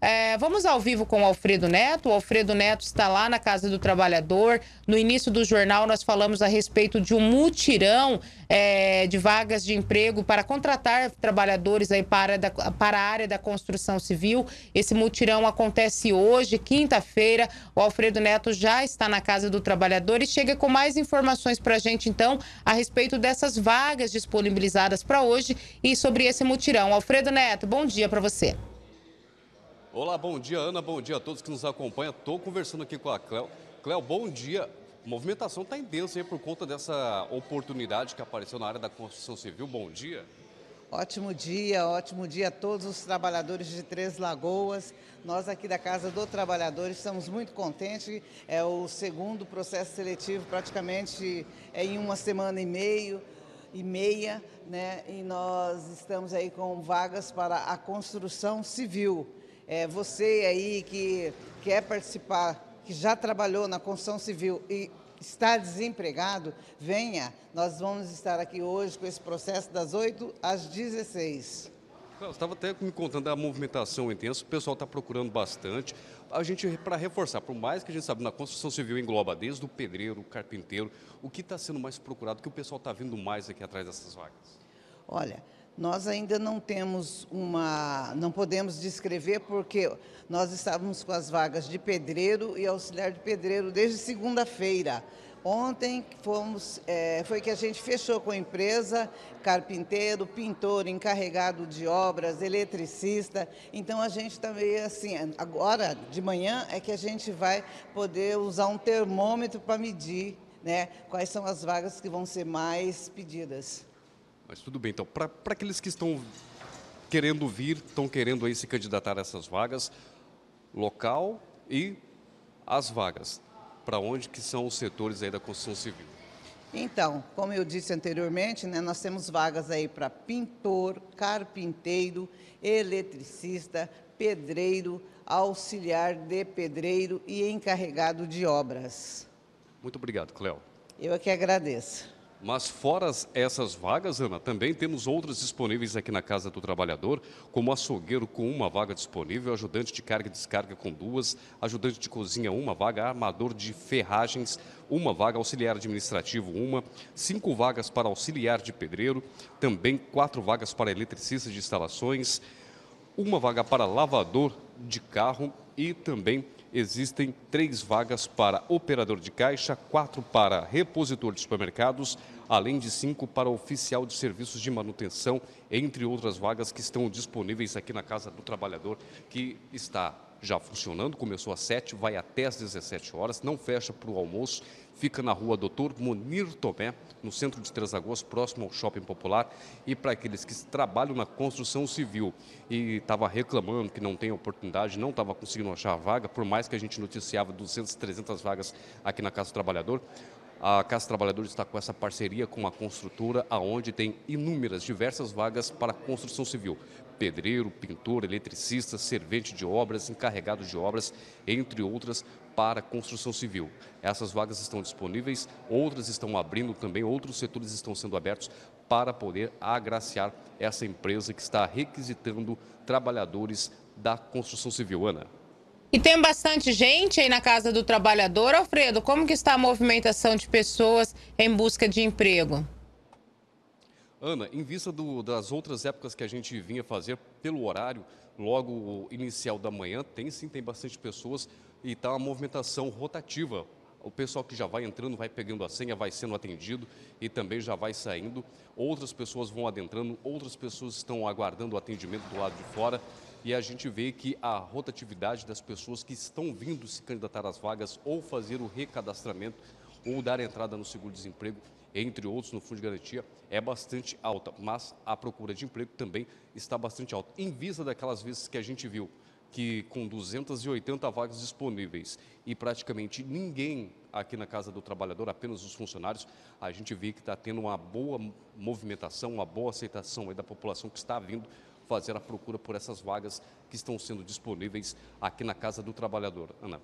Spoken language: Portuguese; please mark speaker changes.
Speaker 1: É, vamos ao vivo com o Alfredo Neto. O Alfredo Neto está lá na Casa do Trabalhador. No início do jornal, nós falamos a respeito de um mutirão é, de vagas de emprego para contratar trabalhadores aí para, da, para a área da construção civil. Esse mutirão acontece hoje, quinta-feira. O Alfredo Neto já está na Casa do Trabalhador e chega com mais informações para a gente, então, a respeito dessas vagas disponibilizadas para hoje e sobre esse mutirão. Alfredo Neto, bom dia para você.
Speaker 2: Olá, bom dia, Ana. Bom dia a todos que nos acompanham. Estou conversando aqui com a Cléo. Cléo, bom dia. A movimentação está intensa aí por conta dessa oportunidade que apareceu na área da construção civil. Bom dia.
Speaker 3: Ótimo dia, ótimo dia a todos os trabalhadores de Três Lagoas. Nós aqui da Casa do Trabalhador estamos muito contentes. É o segundo processo seletivo praticamente é em uma semana e meio e meia, né? E nós estamos aí com vagas para a construção civil. É, você aí que quer participar, que já trabalhou na construção civil e está desempregado, venha. Nós vamos estar aqui hoje com esse processo das 8 às 16.
Speaker 2: Você estava até me contando da movimentação intensa, o pessoal está procurando bastante. A gente, para reforçar, por mais que a gente sabe, na construção civil engloba desde o pedreiro, o carpinteiro, o que está sendo mais procurado, o que o pessoal está vindo mais aqui atrás dessas vagas?
Speaker 3: Olha, nós ainda não temos uma, não podemos descrever porque nós estávamos com as vagas de pedreiro e auxiliar de pedreiro desde segunda-feira. Ontem fomos, é, foi que a gente fechou com a empresa, carpinteiro, pintor, encarregado de obras, eletricista. Então a gente também assim, agora de manhã é que a gente vai poder usar um termômetro para medir, né, quais são as vagas que vão ser mais pedidas.
Speaker 2: Mas tudo bem, então, para aqueles que estão querendo vir, estão querendo aí se candidatar a essas vagas, local e as vagas, para onde que são os setores aí da construção civil?
Speaker 3: Então, como eu disse anteriormente, né, nós temos vagas aí para pintor, carpinteiro, eletricista, pedreiro, auxiliar de pedreiro e encarregado de obras.
Speaker 2: Muito obrigado, Cléo.
Speaker 3: Eu é que agradeço.
Speaker 2: Mas fora essas vagas, Ana, também temos outras disponíveis aqui na Casa do Trabalhador, como açougueiro com uma vaga disponível, ajudante de carga e descarga com duas, ajudante de cozinha uma vaga, armador de ferragens uma vaga, auxiliar administrativo uma, cinco vagas para auxiliar de pedreiro, também quatro vagas para eletricista de instalações, uma vaga para lavador de carro e também existem três vagas para operador de caixa, quatro para repositor de supermercados, além de cinco para oficial de serviços de manutenção, entre outras vagas que estão disponíveis aqui na Casa do Trabalhador, que está já funcionando, começou às 7, vai até às 17 horas, não fecha para o almoço, fica na rua Doutor Monir Tomé, no centro de Três Lagoas, próximo ao Shopping Popular. E para aqueles que trabalham na construção civil e estava reclamando que não tem oportunidade, não estava conseguindo achar vaga, por mais que a gente noticiava 200, 300 vagas aqui na Casa do Trabalhador, a Casa do Trabalhador está com essa parceria com uma construtora, aonde tem inúmeras, diversas vagas para construção civil pedreiro, pintor, eletricista, servente de obras, encarregado de obras, entre outras, para construção civil. Essas vagas estão disponíveis, outras estão abrindo também, outros setores estão sendo abertos para poder agraciar essa empresa que está requisitando trabalhadores da construção civil. Ana.
Speaker 1: E tem bastante gente aí na Casa do Trabalhador. Alfredo, como que está a movimentação de pessoas em busca de emprego?
Speaker 2: Ana, em vista do, das outras épocas que a gente vinha fazer pelo horário, logo inicial da manhã, tem sim, tem bastante pessoas e está uma movimentação rotativa. O pessoal que já vai entrando, vai pegando a senha, vai sendo atendido e também já vai saindo. Outras pessoas vão adentrando, outras pessoas estão aguardando o atendimento do lado de fora. E a gente vê que a rotatividade das pessoas que estão vindo se candidatar às vagas ou fazer o recadastramento ou dar entrada no seguro-desemprego entre outros no Fundo de Garantia, é bastante alta, mas a procura de emprego também está bastante alta. Em vista daquelas vezes que a gente viu que com 280 vagas disponíveis e praticamente ninguém aqui na Casa do Trabalhador, apenas os funcionários, a gente vê que está tendo uma boa movimentação, uma boa aceitação da população que está vindo fazer a procura por essas vagas que estão sendo disponíveis aqui na Casa do Trabalhador. Ana.